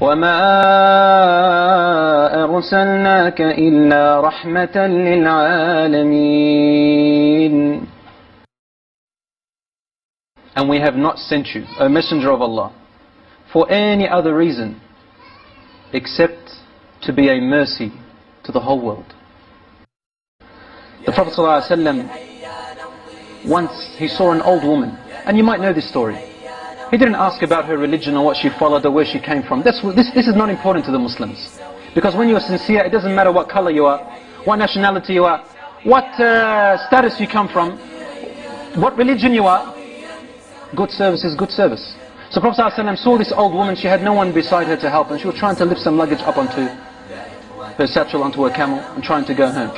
وما أرسلناك إلا رحمة للعالمين And we have not sent you, a messenger of Allah, for any other reason except to be a mercy to the whole world. The Prophet ﷺ, once he saw an old woman, and you might know this story. He didn't ask about her religion or what she followed or where she came from. This, this, this is not important to the Muslims. Because when you are sincere, it doesn't matter what color you are, what nationality you are, what uh, status you come from, what religion you are. Good service is good service. So Prophet ﷺ saw this old woman, she had no one beside her to help and she was trying to lift some luggage up onto her satchel, onto her camel and trying to go home.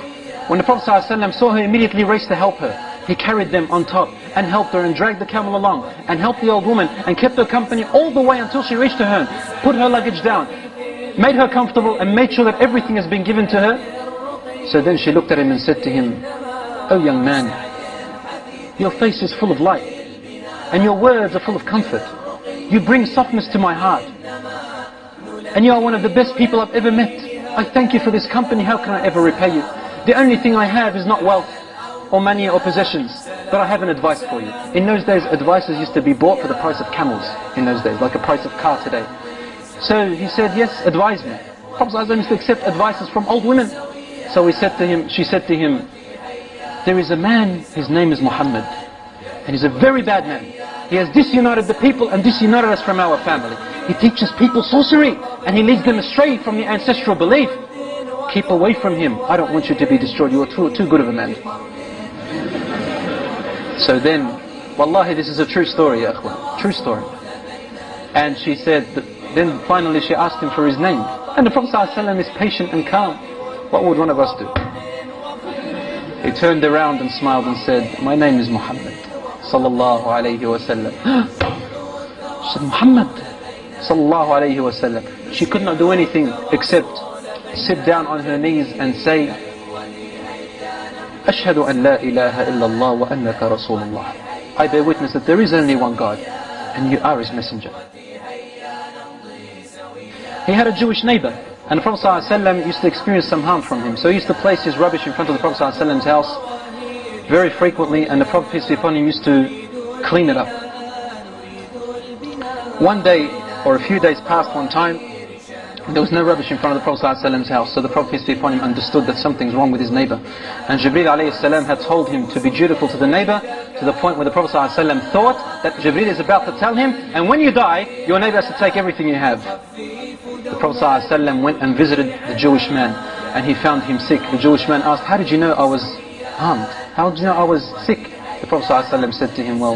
When the Prophet ﷺ saw her, immediately raced to help her. He carried them on top and helped her and dragged the camel along and helped the old woman and kept her company all the way until she reached her home. Put her luggage down, made her comfortable and made sure that everything has been given to her. So then she looked at him and said to him, Oh young man, your face is full of light and your words are full of comfort. You bring softness to my heart. And you are one of the best people I've ever met. I thank you for this company. How can I ever repay you? The only thing I have is not wealth or money or possessions, but I have an advice for you. In those days, advices used to be bought for the price of camels in those days, like a price of car today. So he said, yes, advise me. Prophet used to accept advices from old women. So he said to him, she said to him, there is a man, his name is Muhammad, and he's a very bad man. He has disunited the people and disunited us from our family. He teaches people sorcery and he leads them astray from the ancestral belief. Keep away from him. I don't want you to be destroyed. You are too, too good of a man. So then, wallahi this is a true story, ya akhwan. True story. And she said, then finally she asked him for his name. And the Prophet ﷺ is patient and calm. What would one of us do? He turned around and smiled and said, my name is Muhammad. Sallallahu alayhi wa sallam. She said, Muhammad. Sallallahu alayhi wa sallam. She could not do anything except sit down on her knees and say, أشهد أن لا إله إلا الله وأنك رسول الله. I bear witness that there is only one God and you are His messenger. He had a Jewish neighbor and the Prophet ﷺ used to experience some harm from him. So he used to place his rubbish in front of the Prophet ﷺ's house very frequently and the Prophet peace be upon him used to clean it up. One day or a few days passed one time there was no rubbish in front of the Prophet's house, so the Prophet peace upon him understood that something's wrong with his neighbor. And Jibril salam had told him to be dutiful to the neighbor to the point where the Prophet salam thought that Jibril is about to tell him, and when you die, your neighbor has to take everything you have. The Prophet ﷺ went and visited the Jewish man and he found him sick. The Jewish man asked, How did you know I was harmed? How did you know I was sick? The Prophet ﷺ said to him, Well,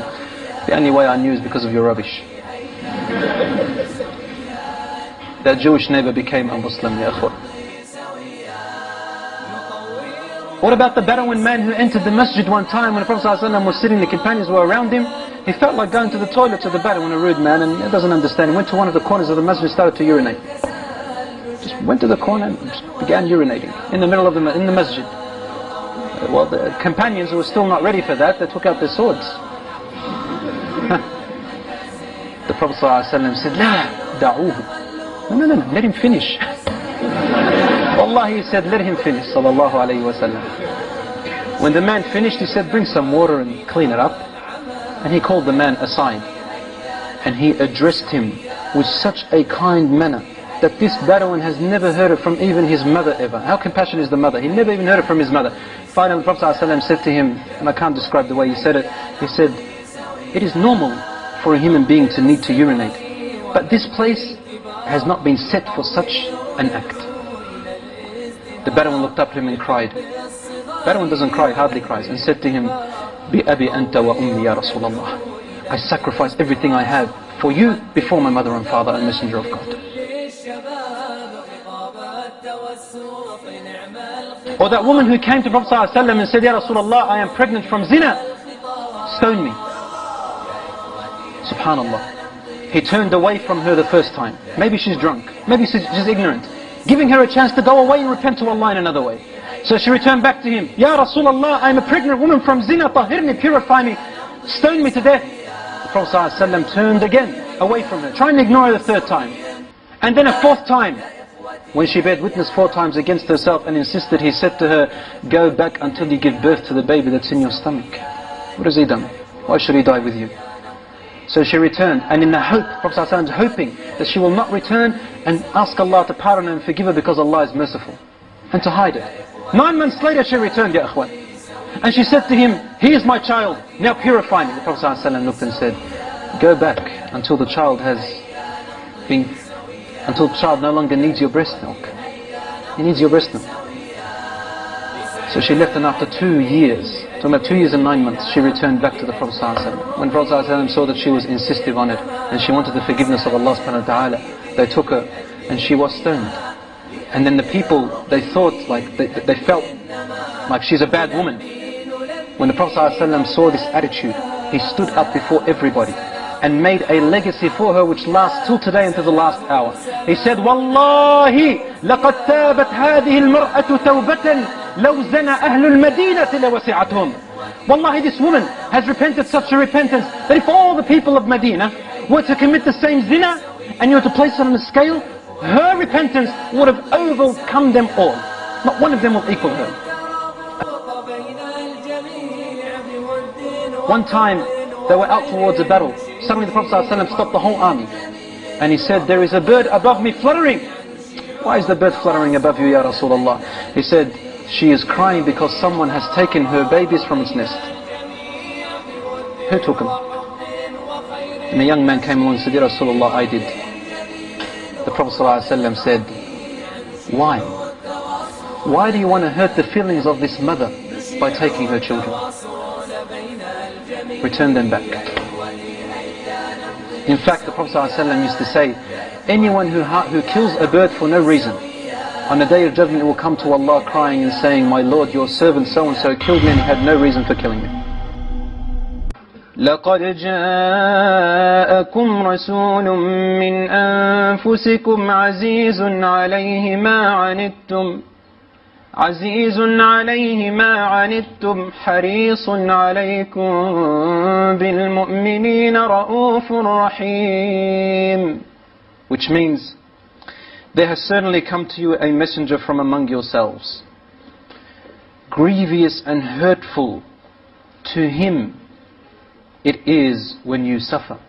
the only way I knew is because of your rubbish. that Jewish neighbor became a Muslim, ya akhwa. What about the Bedouin man who entered the masjid one time when the Prophet ﷺ was sitting, the companions were around him. He felt like going to the toilet to the Bedouin, a rude man, and he doesn't understand. He went to one of the corners of the masjid and started to urinate. Just went to the corner and began urinating in the middle of the, in the masjid. Well, the companions who were still not ready for that, they took out their swords. the Prophet ﷺ said, لا دعوه no, no, no, let him finish. Allah, he said, let him finish, sallallahu alayhi wa sallam. When the man finished, he said, bring some water and clean it up. And he called the man aside. And he addressed him with such a kind manner that this Bedouin has never heard it from even his mother ever. How compassionate is the mother? He never even heard it from his mother. Finally, the Prophet ﷺ said to him, and I can't describe the way he said it, he said, it is normal for a human being to need to urinate. But this place has not been set for such an act. The Bedouin looked up at him and cried. Bedouin doesn't cry, hardly cries, and said to him, بِأَبِي أَنْتَ وَأُمِّي يَا رَسُولَ اللَّهِ I sacrifice everything I have for you before my mother and father and messenger of God. Or that woman who came to Prophet ﷺ and said, Ya Rasulullah, I am pregnant from zina. Stone me. Subhanallah. He turned away from her the first time. Maybe she's drunk. Maybe she's, ignorant. Giving her a chance to go away and repent to Allah in another way. So she returned back to him. Ya Rasulullah, I'm a pregnant woman from zina. Tahirni, purify me. Stone me to death. The Prophet ﷺ turned again away from her, trying to ignore her the third time. And then a fourth time, when she bear witness four times against herself and insisted, he said to her, go back until you give birth to the baby that's in your stomach. What has he done? Why should he die with you? So she returned, and in the hope, Prophet ﷺ is hoping that she will not return and ask Allah to pardon her and forgive her because Allah is merciful. And to hide it. Nine months later she returned, Ya Akhwan. And she said to him, he is my child, now purify me. The Prophet ﷺ looked and said, go back until the child has been, until the child no longer needs your breast milk. He needs your breast milk. So she left and after two years, talking about two years and nine months, she returned back to the Prophet ﷺ. When Prophet ﷺ saw that she was insistive on it, and she wanted the forgiveness of Allah subhanahu wa ta'ala, they took her and she was stoned. And then the people, they thought like, they, they felt like she's a bad woman. When the Prophet ﷺ saw this attitude, he stood up before everybody and made a legacy for her which lasts till today until the last hour. He said, Wallahi, لقد تابت هذه المرأة توبة لو زنى أهل المدينة لوسعتهم Wallahi this woman has repented such a repentance that if all the people of Medina were to commit the same zina and you were to place it on a scale, her repentance would have overcome them all. Not one of them will equal her. One time they were out towards a battle. Suddenly the Prophet ﷺ stopped the whole army. And he said, there is a bird above me fluttering. Why is the bird fluttering above you, Ya Rasulullah? He said, she is crying because someone has taken her babies from its nest. Who took them? And a young man came along and said, Ya Rasulullah, I did. The Prophet ﷺ said, Why? Why do you want to hurt the feelings of this mother by taking her children? Return them back. In fact, the Prophet ﷺ used to say, anyone who, who kills a bird for no reason, on the day of judgment, it will come to Allah crying and saying, My Lord, your servant so-and-so killed me and had no reason for killing me. لقد جاءكم رسول من أنفسكم عزيز عليه ما عنتم عزيز عليه ما عنتم حريص عليكم بالمؤمنين رؤوف رحيم Which means there has certainly come to you a messenger from among yourselves, grievous and hurtful to him it is when you suffer.